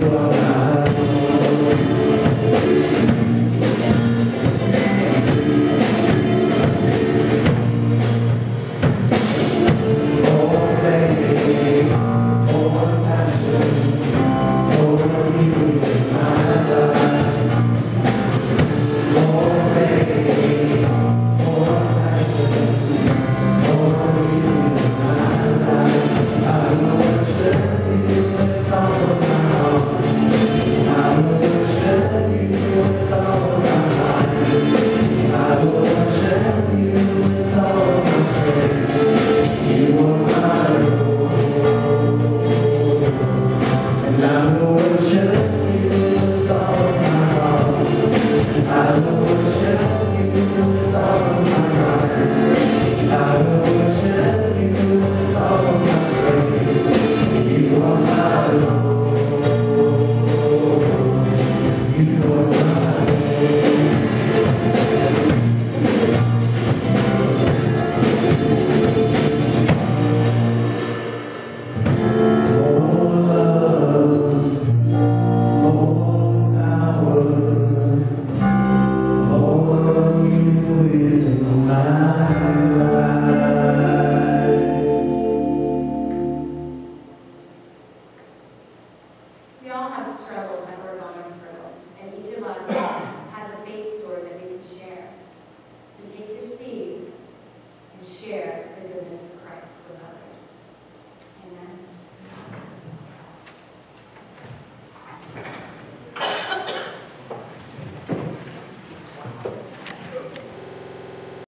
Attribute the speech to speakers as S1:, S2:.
S1: Lord.
S2: of us has a faith story that we can share. So take your seed and share the goodness of Christ with others. Amen.